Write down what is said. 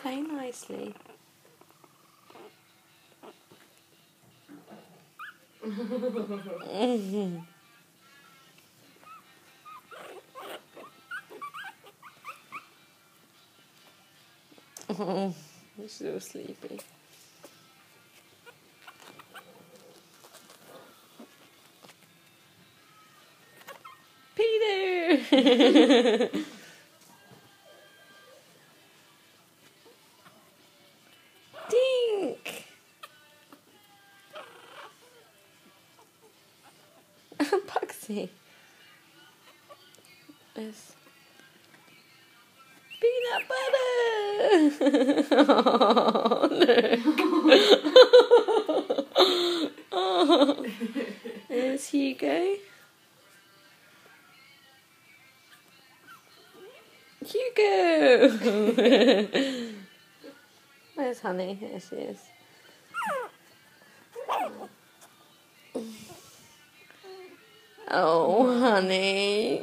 play nicely. Oh, he's so sleepy. Peter! Puxy. is Peanut butter! oh, oh. There's Hugo. Hugo! Where's Honey? Here she is. Oh, honey.